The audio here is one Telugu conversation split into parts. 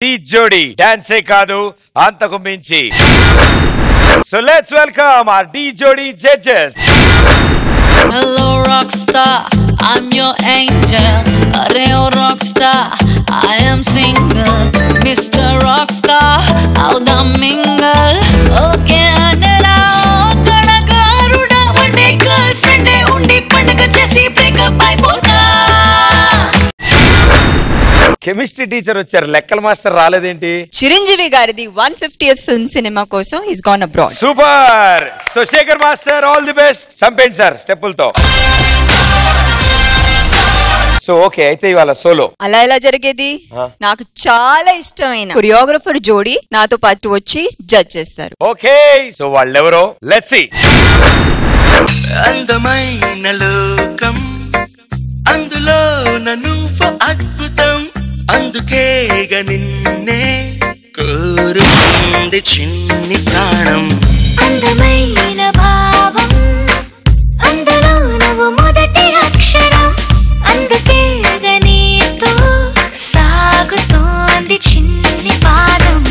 ఈ జోడి డాన్సే కాదు అంతకు మించి so let's welcome our Dhee Jodi judges Hello, rockstar. I'm your angel. Areo rockstar. I am single. Mr. Rockstar. Out the mingle. Okay, అనరా కెమిస్ట్రీ టీచర్ వచ్చారు. లెక్కల మాస్టర్ రాలేదేంటి? చిరంజీవి గారిది వన్ ఫిఫ్టీయత్ ఫిల్మ్ సినిమా కోసం is gone abroad super! So Shekhar master all the best చంపేయండి సార్ స్టెప్పులతో. సో ఓకే అయితే ఇవాళ సోలో అలా ఎలా జరిగేది. నాకు చాలా ఇష్టమైన కొరియోగ్రఫర్ జోడి నాతో పాటు వచ్చి జడ్జ్ చేస్తారు. ఓకే సో వాళ్ళెవరో? లెట్స్ సి అందమైన లోకం అందులో నువ్వు నిన్నే కోరుకుంది చిన్ని ప్రాణం. అందమైన భావం అందులో నువ్వు మొదటి అక్షరం. అందుకే నీతో సాగుతోంది చిన్ని పాదం.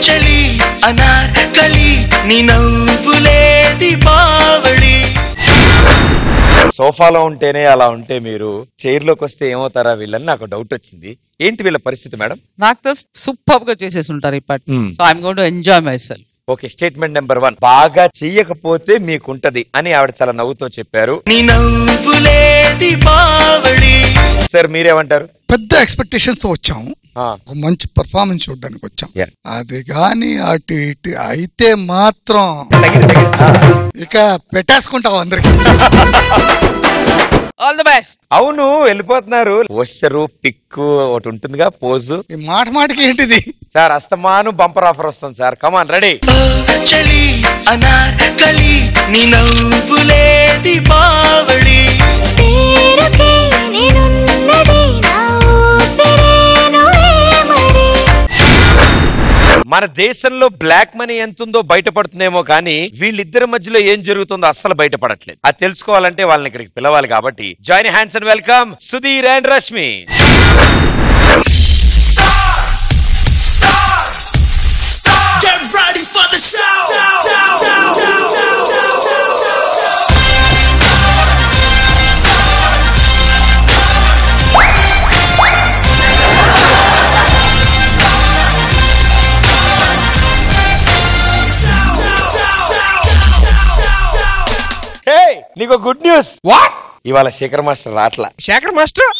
చలి అనార్కలి నీ నవ్వులేది బావళి సోఫాలో ఉంటేనే అలా ఉంటే మీరు చైర్లోకి వస్తే ఏమవుతారా వీళ్ళని? నాకు డౌట్ వచ్చింది. ఏంటి వీళ్ళ పరిస్థితి మేడం? నాకు సూపర్గా చేసేసి ఉంటారు ఇప్పటి. So I'm gonna enjoy myself okay statement number one బాగా చెయ్యకపోతే మీకుంటది అని ఆవిడ చాలా నవ్వుతో చెప్పారు. నీ నవ్వులేది బావళి సార్ మీరేమంటారు? పెద్ద ఎక్స్పెక్టేషన్స్తో వచ్చాము. ఒక మంచి పర్ఫార్మెన్స్ చూడడానికి వచ్చాం. అది కానీ అటు ఇటు అయితే మాత్రం ఇక పెట్టేసుకుంటాం అందరికి. ఆల్ ది బెస్ట్ అవును వెళ్ళిపోతున్నారు. పోస్టరు పిక్కు ఒకటి ఉంటుందిగా పోజు. ఈ మాట మాటకి ఏంటిది? సార్ అస్తమాను బంపర్ ఆఫర్ వస్తుంది sir. Come on ready Anarkali నీ మన దేశంలో బ్లాక్ మనీ ఎంతుందో బయటపడుతుందేమో కానీ వీళ్ళిద్దరి మధ్యలో ఏం జరుగుతుందో అస్సలు బయటపడట్లేదు. అది తెలుసుకోవాలంటే వాళ్ళని ఇక్కడికి పిలవాలి కాబట్టి. Join hands and welcome. Sudheer and Rashmi. నీకు గుడ్ న్యూస్ వాట్ ఇవాళ శేఖర్ మాస్టర్ రాట్లా శేఖర్ మాస్టర్?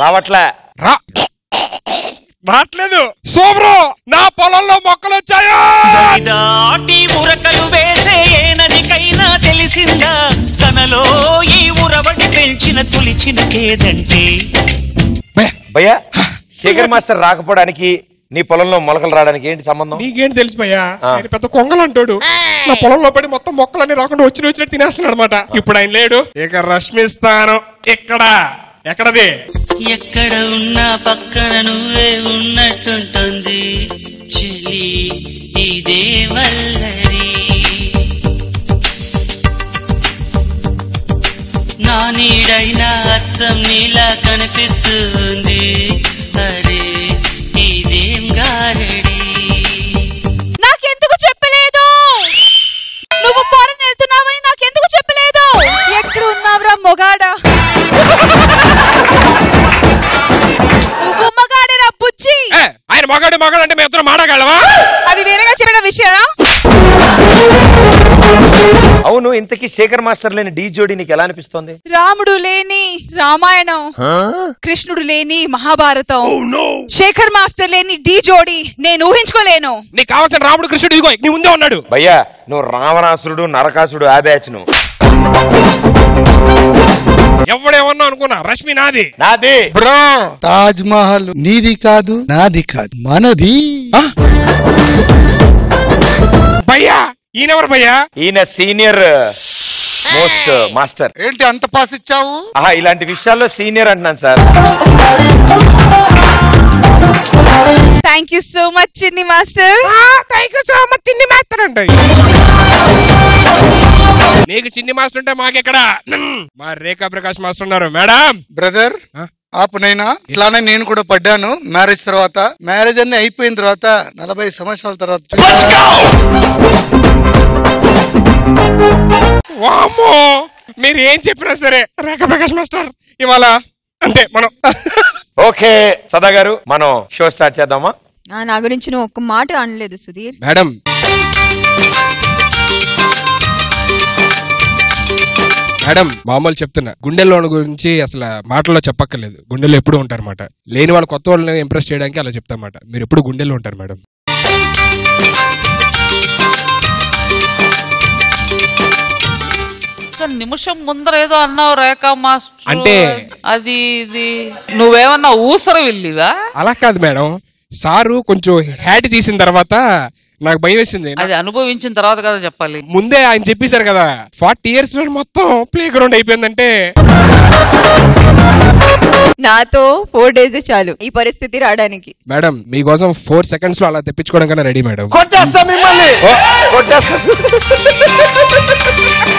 రావట్లా. రా. రావట్లేదు. సూపరు నా పొలంలో మొక్కలు వచ్చాయా? దాటి ఉరకలు వేసే ఏ నదికైనా తెలిసిందా? తనలో ఈ ఉరవడి పెంచిన తొలి చినకేదంటే భయ్యా శేఖర్ మాస్టర్ రాకపోవడానికి నీ పొలంలో మొలకలు రావడానికి ఏంటి సంబంధం? నీకేంటి తెలిసిపోయా. ఆయన పెద్ద కొంగలు అంటాడు నా పొలంలో పడి మొత్తం మొక్కలన్నీ రాకుండా వచ్చిన వచ్చినట్టు తినేస్తున్నాడు అనమాట ఇప్పుడు ఆయన లేడు. ఇక రష్మిస్తాను ఇక్కడ. ఎక్కడది? ఎక్కడ ఉన్నా పక్కన నువ్వే ఉన్నట్టుంటుంది. చెలి ఇదే వల్లరి. నా నీడైనా అచ్చం నీలా కనిపిస్తుంది. మగాడు మగాడు అంటే మేము ఇద్దరం మాడగలవా? అది వేరేగా చెప్పిన విషయనా అవును ఇంతకీ శేఖర్ మాస్టర్ లేని డీ జోడి నీకు ఎలా అనిపిస్తోంది? రాముడు లేని రామాయణం కృష్ణుడు లేని మహాభారతం శేఖర్ మాస్టర్ లేని డి జోడి నేను ఊహించుకోలేను. నీకు కావాల్సిన రాముడు కృష్ణుడు ఇదిగో నీ ముందే ఉన్నాడు. భయ్యా నువ్వు రావణాసురుడు నరకాసుడు ఆ బ్యాచ్ నువ్వు ఎవడేమన్నా అనుకున్నా? రష్మి నాది. నాది. బ్రో. తాజ్ మహల్ నీది కాదు నాది కాదు మనది. భయ్యా ఈయనెవరు భయ్యా? ఈయన సీనియర్ మోస్ట్ మాస్టర్. ఏంటి అంత పాస్ ఇచ్చావు? ఆహా ఇలాంటి విషయాల్లో సీనియర్ అంటున్నాను sir. Thank you so much Chinni master. Thank you so much Chinni master అంటే నీకు చిన్ని మాస్టర్ ఉంటే మాకెక్కడ? మా రేఖా ప్రకాష్ మాస్టర్ ఉన్నారు. మేడం! బ్రదర్ ఆపునైనా ఇట్లానే నేను కూడా పడ్డాను. మ్యారేజ్ తర్వాత. మ్యారేజ్ అన్ని అయిపోయిన తర్వాత నలభై సంవత్సరాల తర్వాత? వామ్మో! మీరు ఏం చెప్పినా సరే రేఖ ప్రకాష్ మాస్టర్ ఇవాళ అంతే మనం. ఓకే సదా గారు మనం షో స్టార్ట్ చేద్దామా? నా గురించి నువ్వు ఒక్క మాట అనలేదు సుధీర్. మేడం మేడం మామూలు చెప్తున్నా. గుండెల్లోని గురించి అసలు మాటల్లో చెప్పక్కర్లేదు. గుండెల్లో ఎప్పుడు ఉంటారన్నమాట. లేని వాళ్ళు కొత్త వాళ్ళని ఇంప్రెస్ చేయడానికి అలా చెప్తామాట మీరు ఎప్పుడు గుండెల్లో ఉంటారు మేడం. నిమిషం ముందర ఏదో అన్నావు రేఖ మాస్టర్. అంటే- అది ఇది. నువ్వేమన్నా ఊసర వెళ్ళివా అలా కాదు మేడం. సారు కొంచెం హ్యాట్ తీసిన తర్వాత నాకు భయం వేసింది. అది అనుభవించిన తర్వాత కదా చెప్పాలి. ముందే ఆయన చెప్పేశారు కదా ఫార్టీ ఇయర్స్లో మొత్తం ప్లే గ్రౌండ్ అయిపోయిందంటే నాతో ఫోర్ డేస్ చాలు ఈ పరిస్థితి రావడానికి. మేడం మీకోసం ఫోర్ సెకండ్స్లో అలా తెప్పించుకోవడం కన్నా రెడీ మేడం. కొట్టేస్తా మిమ్మల్ని. కొట్టేస్తా.